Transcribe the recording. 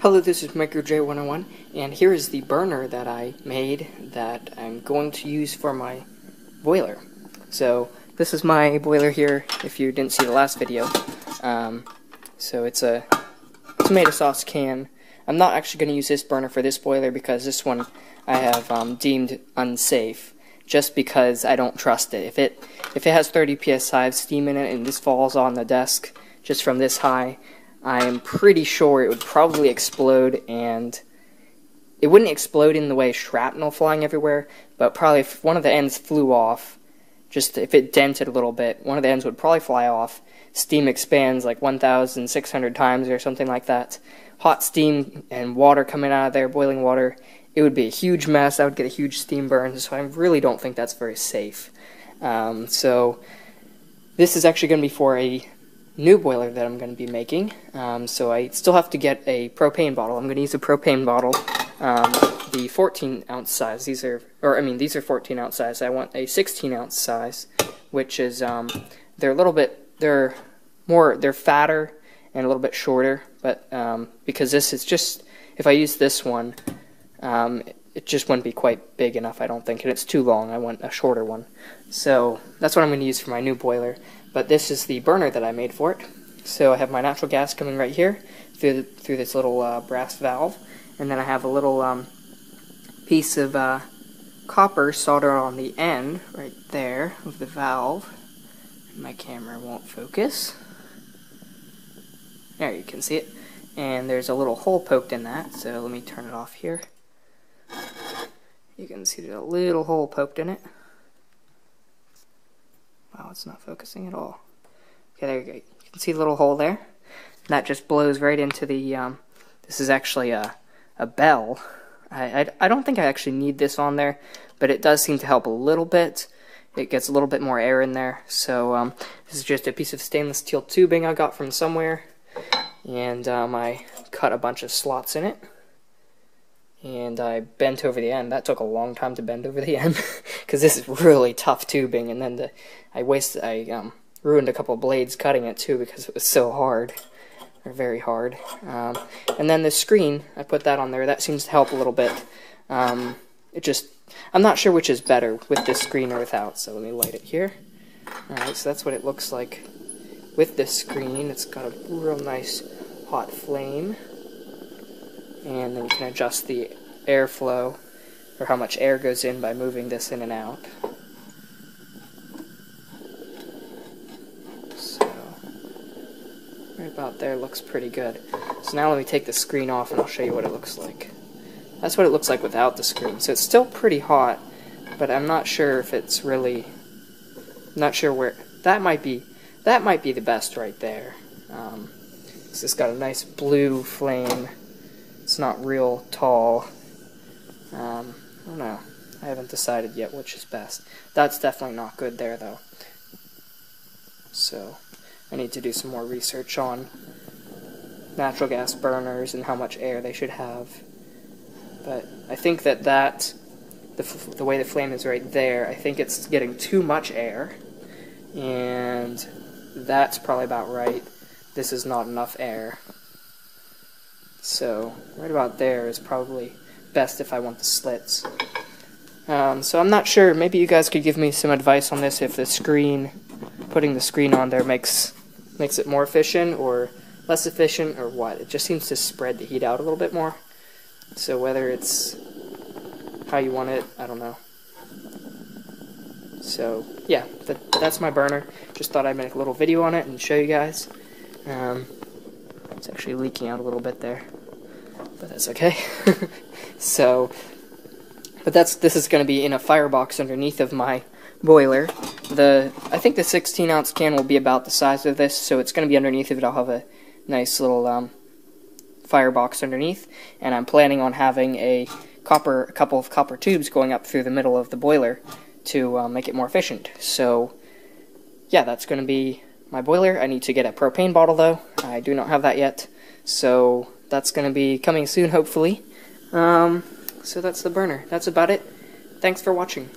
Hello, this is Maker J101, and here is the burner that I made that I'm going to use for my boiler. So, this is my boiler here, if you didn't see the last video. Um, so it's a tomato sauce can. I'm not actually going to use this burner for this boiler because this one I have um, deemed unsafe, just because I don't trust it. If it if it has 30 psi of steam in it and this falls on the desk just from this high, I'm pretty sure it would probably explode and it wouldn't explode in the way shrapnel flying everywhere, but probably if one of the ends flew off, just if it dented a little bit, one of the ends would probably fly off. Steam expands like 1,600 times or something like that. Hot steam and water coming out of there, boiling water. It would be a huge mess. I would get a huge steam burn, so I really don't think that's very safe. Um, so this is actually going to be for a new boiler that I'm going to be making. Um, so I still have to get a propane bottle. I'm going to use a propane bottle, um, the 14 ounce size. These are, or I mean, these are 14 ounce size. I want a 16 ounce size, which is um, they're a little bit, they're more, they're fatter and a little bit shorter. But um, because this is just, if I use this one, um, it just wouldn't be quite big enough, I don't think, and it's too long. I want a shorter one. So that's what I'm going to use for my new boiler. But this is the burner that I made for it. So I have my natural gas coming right here through the, through this little uh, brass valve, and then I have a little um, piece of uh, copper soldered on the end right there of the valve. My camera won't focus. There you can see it. And there's a little hole poked in that, so let me turn it off here. You can see there's a little hole poked in it. Wow, it's not focusing at all. Okay, there you go. You can see the little hole there. That just blows right into the, um, this is actually a, a bell. I, I, I don't think I actually need this on there, but it does seem to help a little bit. It gets a little bit more air in there. So um, this is just a piece of stainless steel tubing I got from somewhere. And um, I cut a bunch of slots in it and I bent over the end. That took a long time to bend over the end because this is really tough tubing. And then the, I wasted, I um, ruined a couple blades cutting it too because it was so hard, or very hard. Um, and then the screen, I put that on there. That seems to help a little bit. Um, it just, I'm not sure which is better with this screen or without. So let me light it here. All right, so that's what it looks like with this screen. It's got a real nice hot flame and then you can adjust the airflow or how much air goes in by moving this in and out. So, right about there looks pretty good. So now let me take the screen off and I'll show you what it looks like. That's what it looks like without the screen. So it's still pretty hot, but I'm not sure if it's really, not sure where, that might be, that might be the best right there. Um, it's got a nice blue flame it's not real tall. Um, I don't know. I haven't decided yet which is best. That's definitely not good there, though. So, I need to do some more research on natural gas burners and how much air they should have. But I think that that, the, the way the flame is right there, I think it's getting too much air. And that's probably about right. This is not enough air. So right about there is probably best if I want the slits. Um, so I'm not sure. Maybe you guys could give me some advice on this. If the screen, putting the screen on there makes makes it more efficient or less efficient or what. It just seems to spread the heat out a little bit more. So whether it's how you want it, I don't know. So yeah, that, that's my burner. Just thought I'd make a little video on it and show you guys. Um, it's actually leaking out a little bit there, but that's okay. so, but that's this is going to be in a firebox underneath of my boiler. The I think the 16 ounce can will be about the size of this, so it's going to be underneath of it. I'll have a nice little um, firebox underneath, and I'm planning on having a copper, a couple of copper tubes going up through the middle of the boiler to uh, make it more efficient. So, yeah, that's going to be my boiler. I need to get a propane bottle though. I do not have that yet. So that's going to be coming soon, hopefully. Um, so that's the burner. That's about it. Thanks for watching.